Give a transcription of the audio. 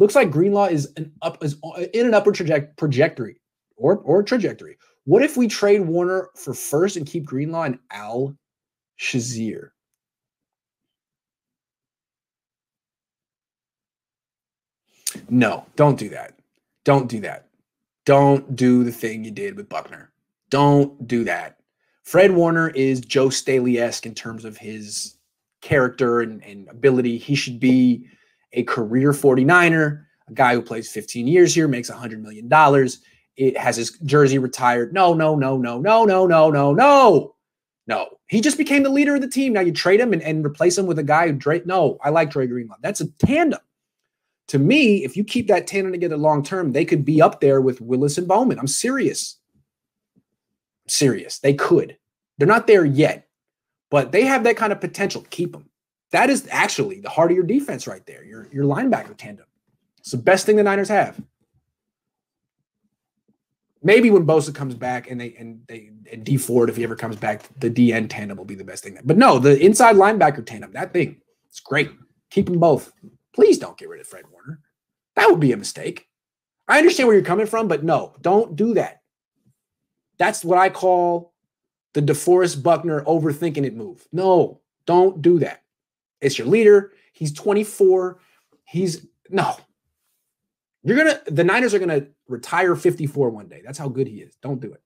Looks like Greenlaw is an up is in an upward traject, trajectory or or trajectory. What if we trade Warner for first and keep Greenlaw and Al Shazier? No, don't do that. Don't do that. Don't do the thing you did with Buckner. Don't do that. Fred Warner is Joe Staley esque in terms of his character and, and ability. He should be a career 49er, a guy who plays 15 years here, makes $100 million. It has his jersey retired. No, no, no, no, no, no, no, no, no. No. He just became the leader of the team. Now you trade him and, and replace him with a guy who Dre. No, I like Dre Greenlaw. That's a tandem. To me, if you keep that tandem together long term, they could be up there with Willis and Bowman. I'm serious. serious. They could. They're not there yet, but they have that kind of potential. Keep them. That is actually the heart of your defense right there. Your your linebacker tandem. It's the best thing the Niners have. Maybe when Bosa comes back and they and they and Dee Ford, if he ever comes back, the DN tandem will be the best thing. But no, the inside linebacker tandem, that thing, it's great. Keep them both. Please don't get rid of Fred Warner. That would be a mistake. I understand where you're coming from, but no, don't do that. That's what I call the DeForest Buckner overthinking it move. No, don't do that. It's your leader. He's 24. He's no. You're going to, the Niners are going to retire 54 one day. That's how good he is. Don't do it.